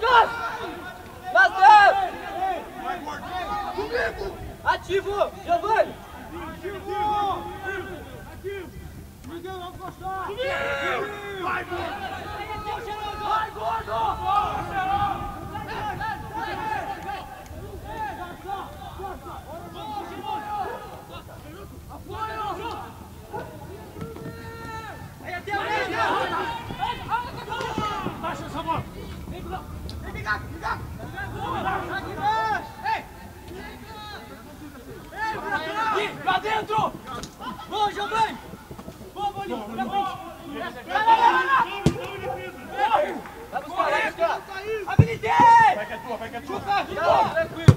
Lucas! Bastante! Comigo! Ativo! Giovanni! Ativo! Ativo! Miguel vamos encostar! Comigo! Vai, gordo! Vai, gordo! Apoio! Vamos buscar, vai buscar. Habilidade! Vai que é tua, vai que é tua. Chuta, chuta. Tranquilo.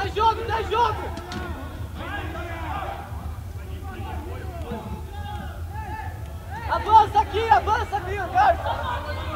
Dá jogo, dá jogo! Avança aqui, avança aqui, Garça!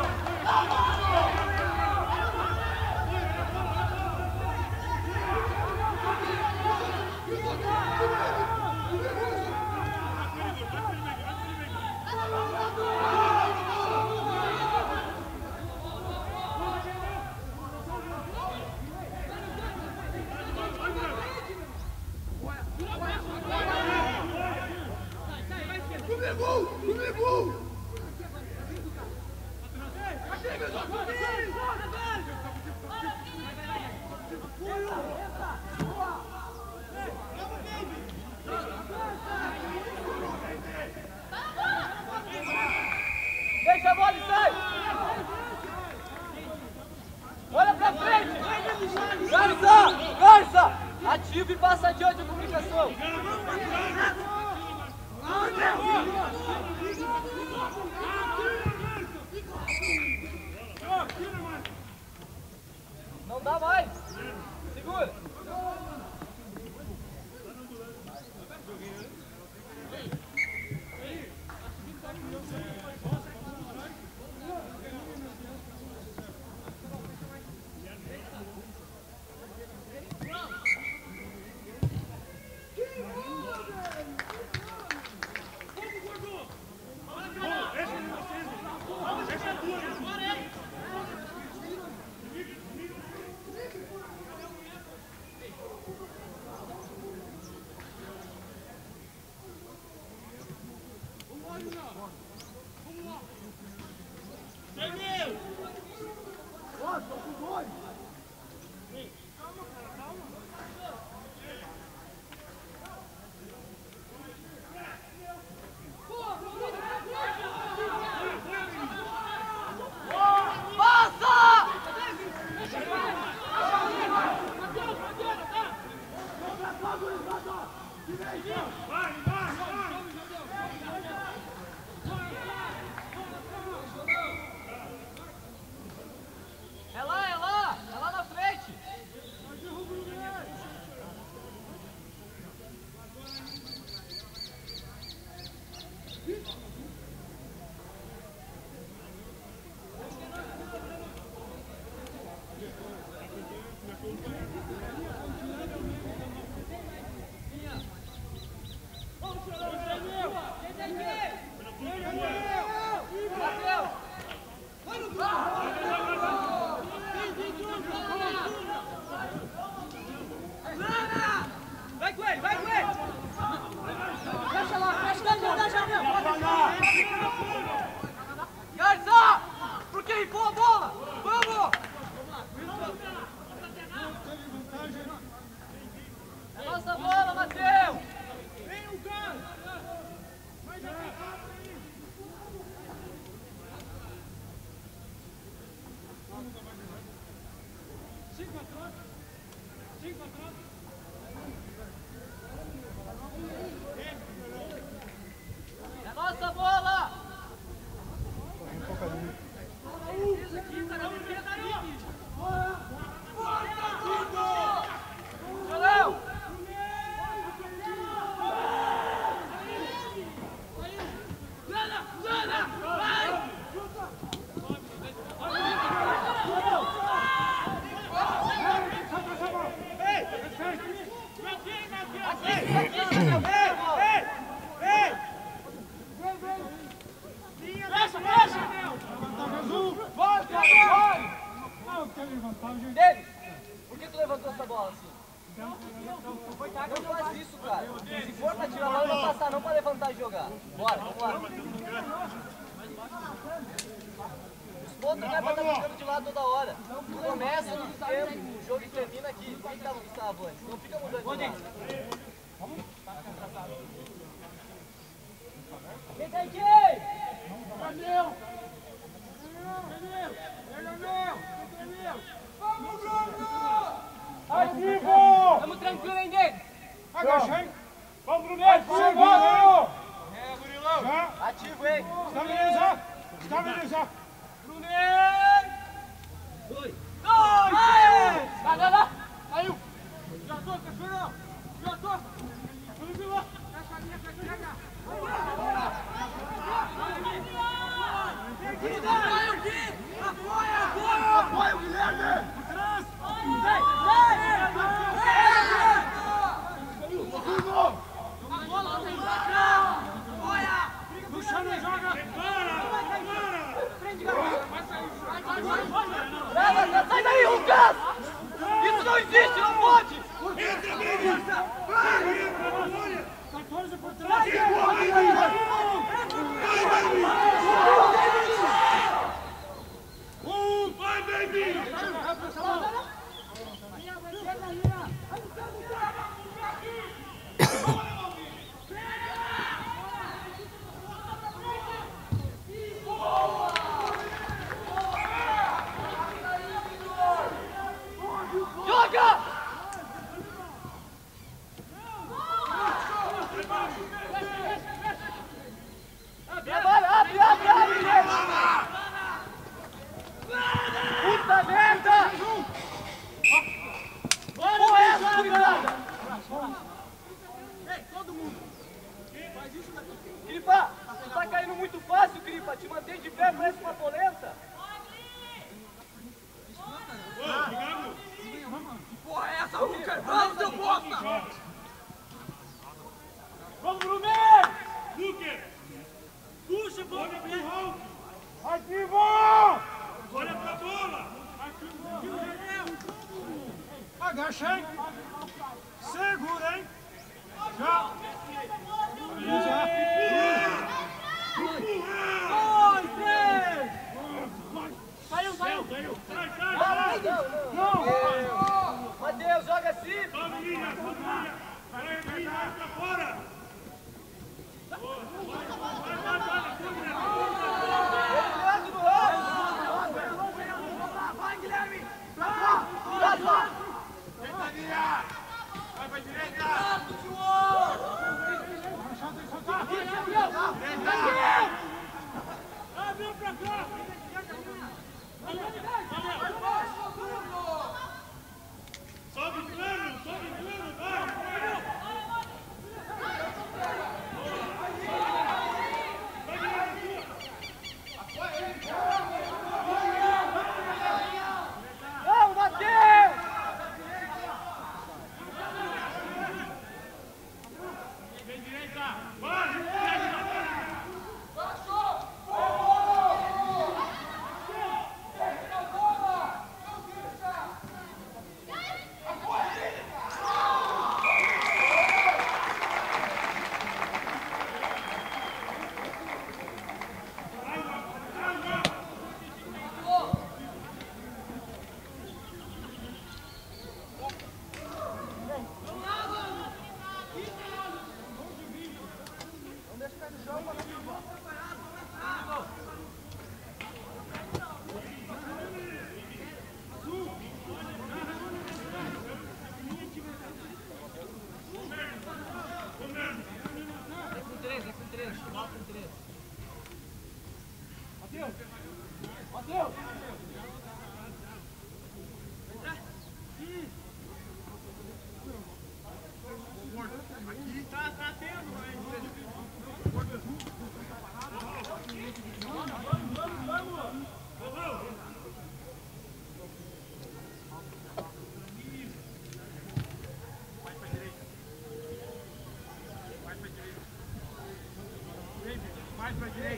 Right, but yeah.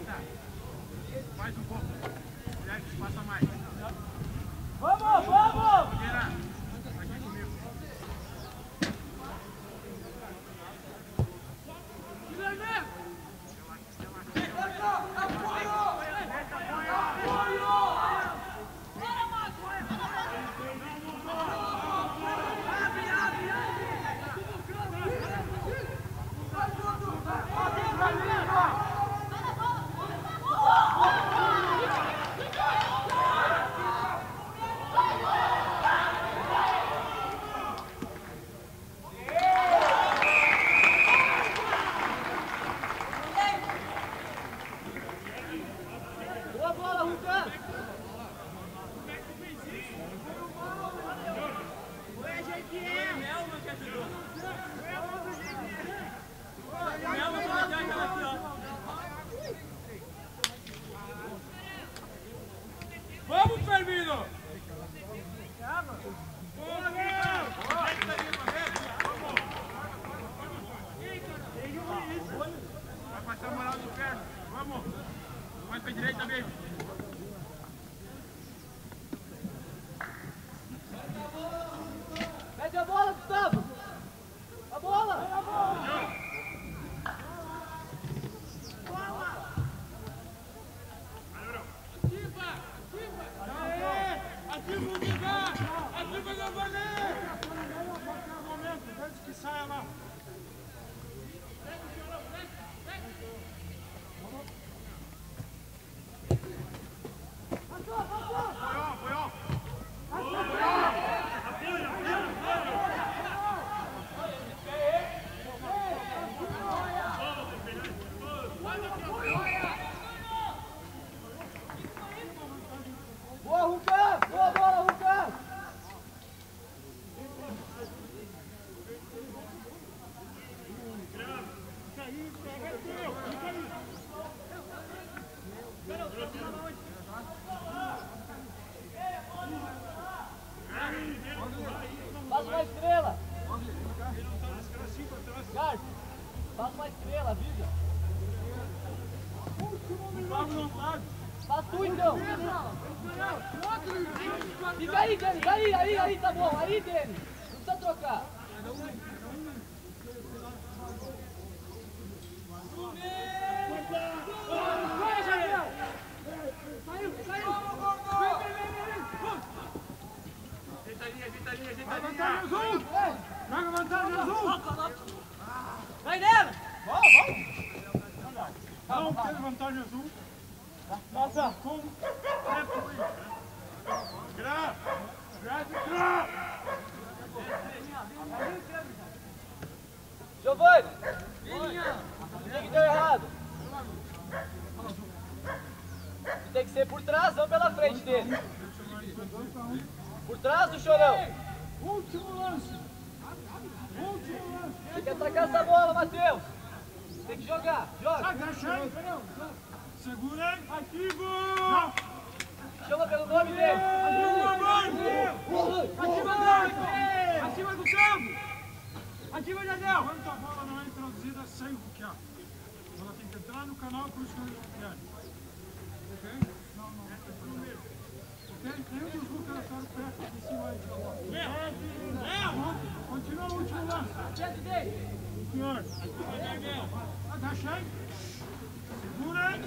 Segura.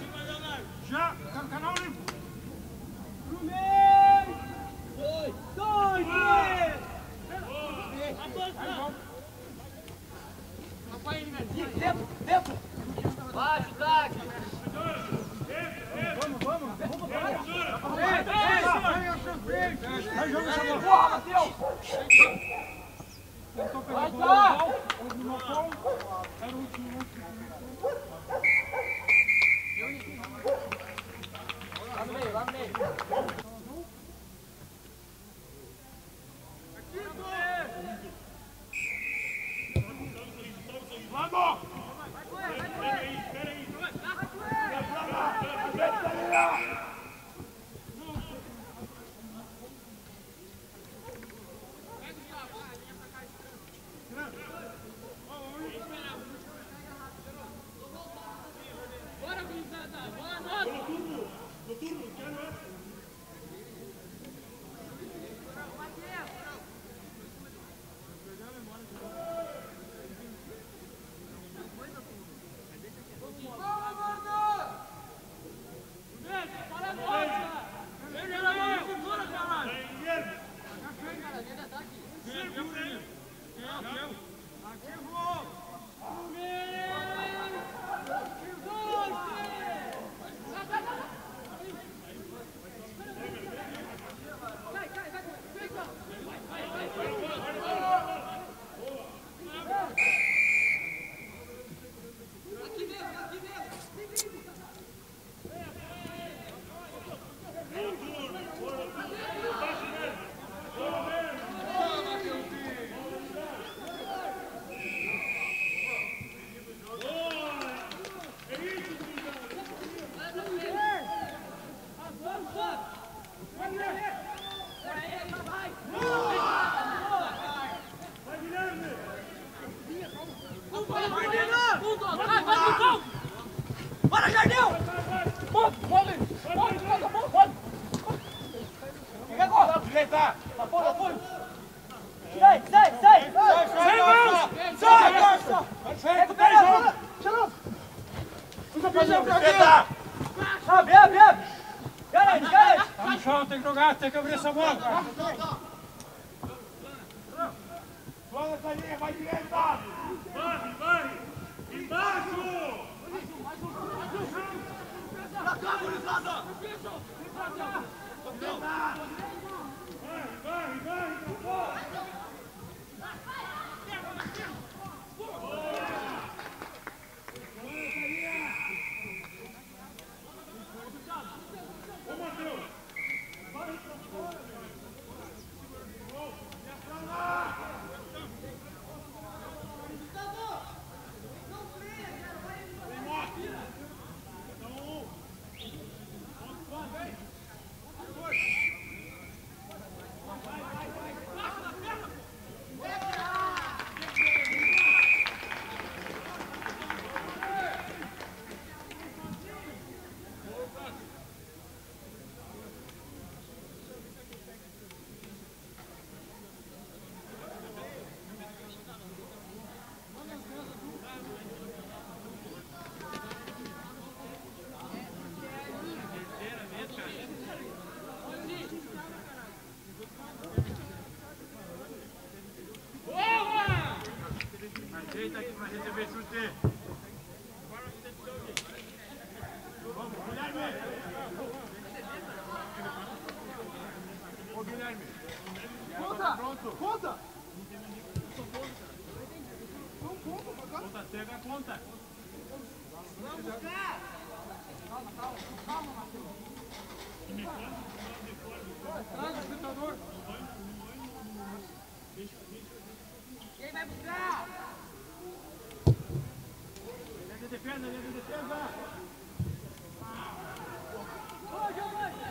Já. Tá canal limpo. Primeiro. Dois. Dois. Três. Avança. Papai, Tempo! Tempo! Baixo, Zac. Vamos, vamos. Vamos, vamos. Vem, vem. Vai, joga essa bola. Porra, Matheus. Vai, Zac. Era o último lance. Deita aqui pra receber chute. Vamos, Guilherme! Ô, Guilherme! Conta! Pronto! Conta! Não conta, mas conta! Conta a conta! Vamos buscar! Calma, calma, calma, Matheus! Traz o ditador! Quem vai buscar? defenda, ele defenda! Vai, vai, vai!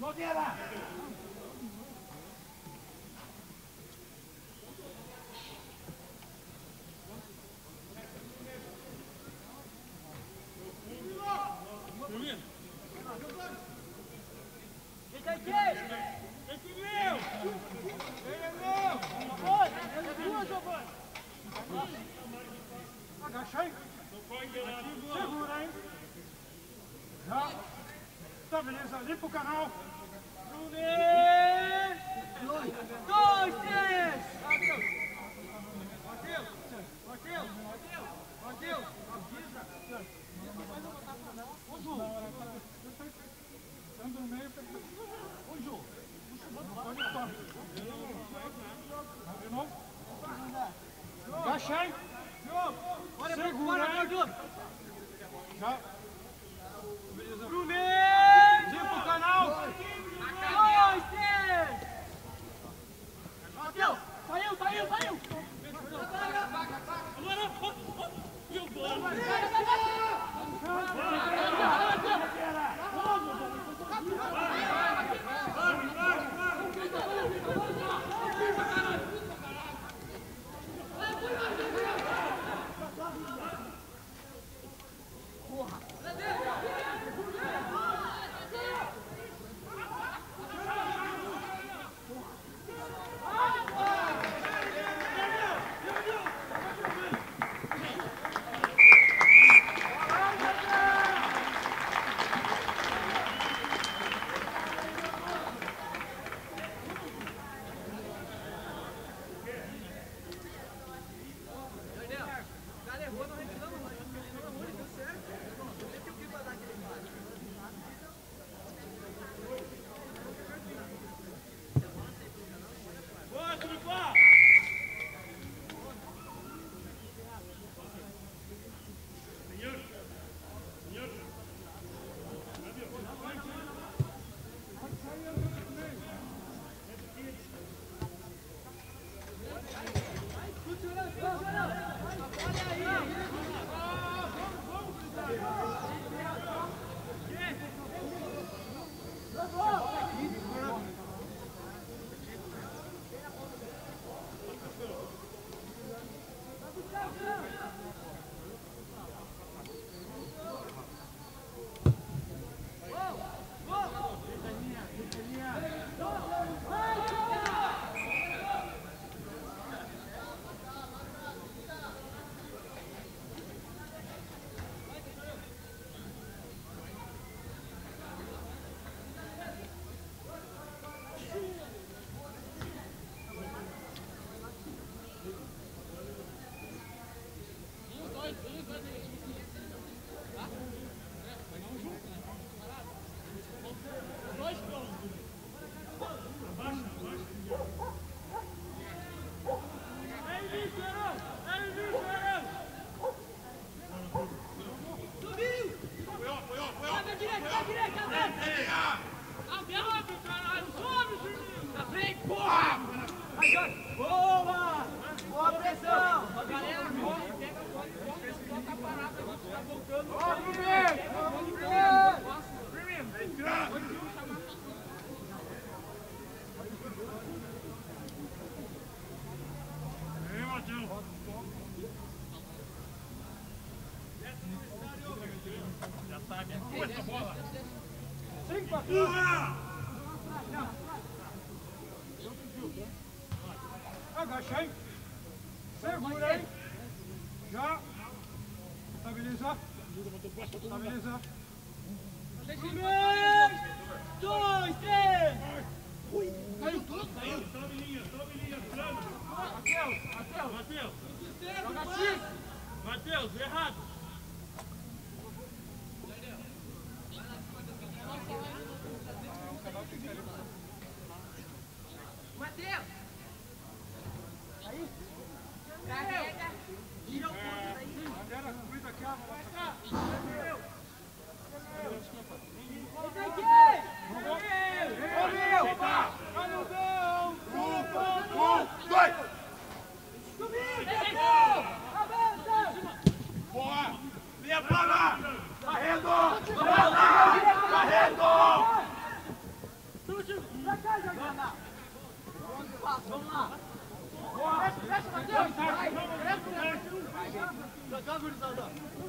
Look at that! Sabe, é essa bola. Empurra! Agachei. Segura aí. Já. Estabiliza. Estabiliza. Dois, três! Caiu tudo? Caiu. Sobe linha, sobe linha. Matheus, Matheus. Matheus. X. Matheus, errado.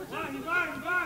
vai, vai, vai.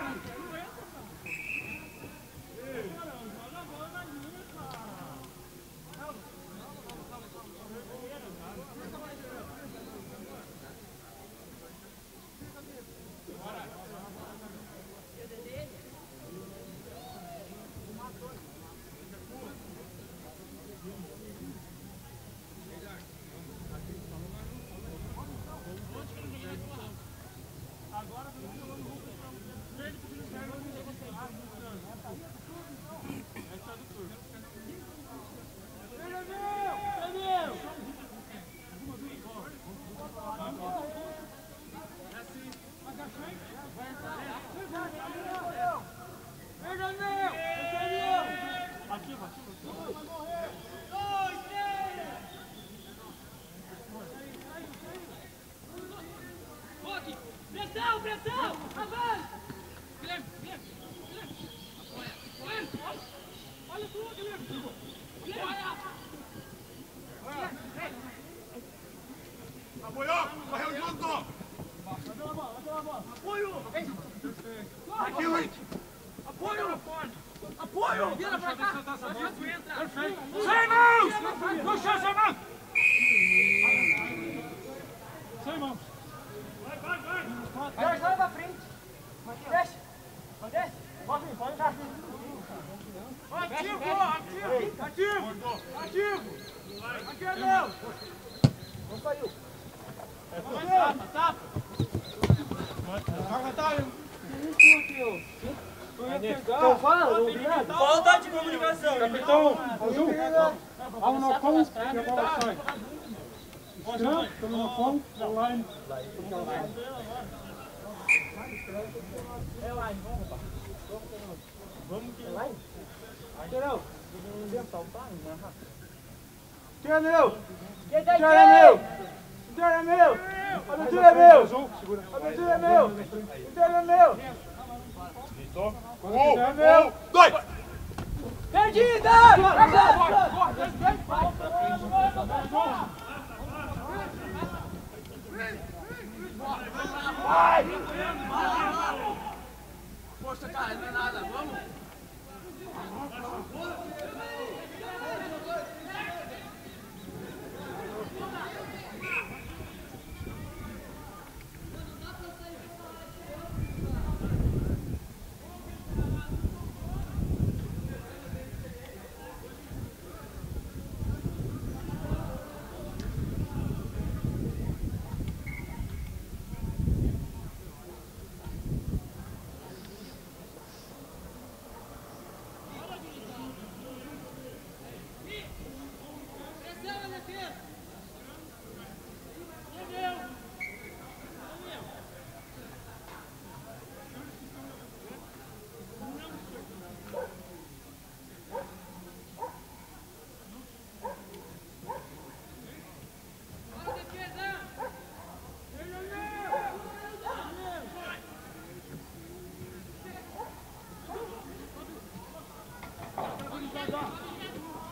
Pressão! Avança! Guilherme, Guilherme, Guilherme! Guilherme, olha! Olha a tua, Guilherme! Guilherme, olha! Apoiou! Correu junto! Apoio! Aqui, Luiz! Apoio! Apoio! Vira pra cá! Perfeito! Sem mãos! Chama sem mãos! Sem mãos! Vai, vai, vai! Vai, pra frente. Desce. Desce. Pode vir, pode entrar. Ativo! Ativo! Ativo! Ativo! Aqui é meu! Não saiu. Tapa, tapa! Joga, tá, Então. Falta de comunicação! Capitão, azul. Há um nocão que a bola sai. Estranho, pelo nocão, online. É meu? Quem tá Quem é meu? Quem é meu? A abertura é meu. A abertura é meu. Quem é meu? Um, é meu. um, dois! Perdida! Poxa, cara, não é nada, vamos!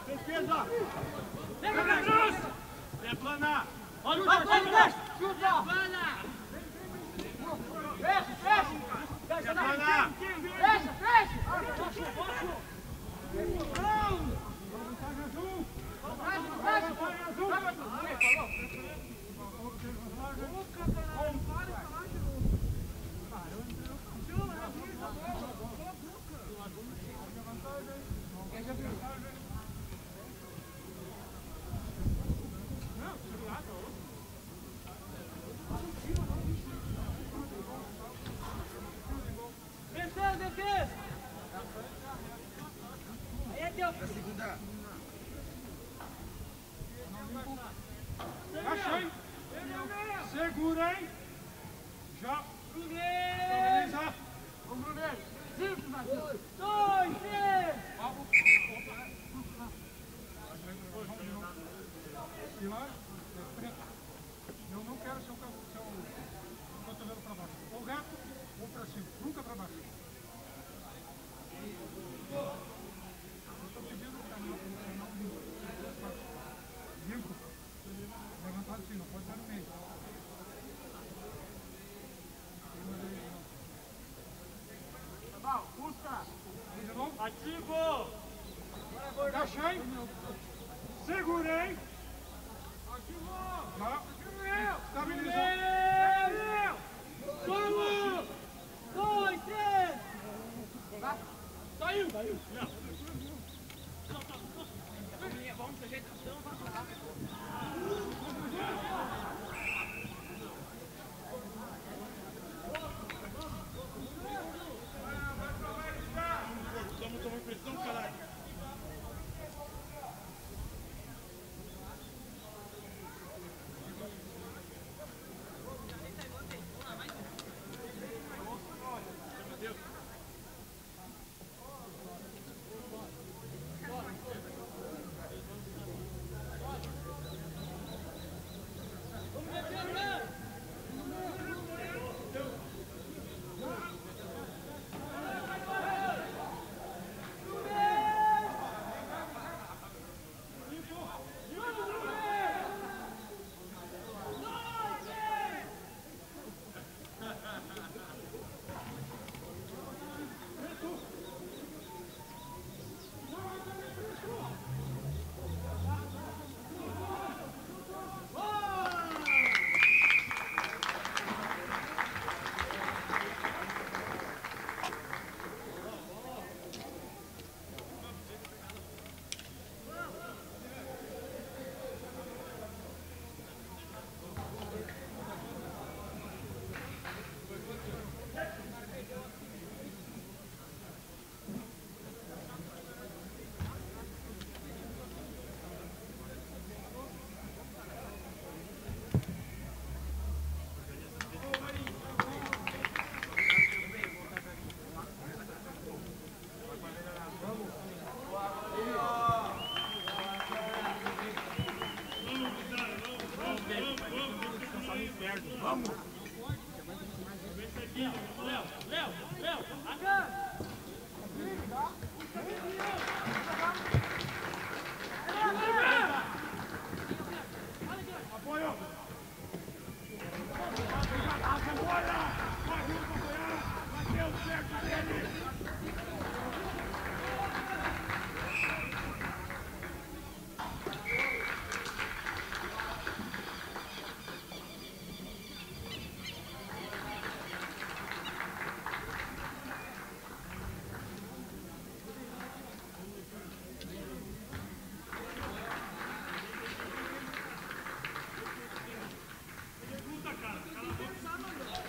Defesa! É planar! Olha o Jorge! Fecha, fecha. É planar! Fecha, fecha. Pressão, defesa! Aí é teu! Achei. Segura, hein? Já. Brunet! Estabiliza. Dois, três! Pilar. Eu não quero seu, ca- seu cotovelo para baixo. Ou reto ou para cima. Nunca para baixo. Eu estou pedindo para não, pra não limpo. Levantado assim, não pode estar no meio. De novo. Ativo! Agachei. Segurei. Já. Estabilizou. Um, dois, três! Saiu! Saiu!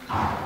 啊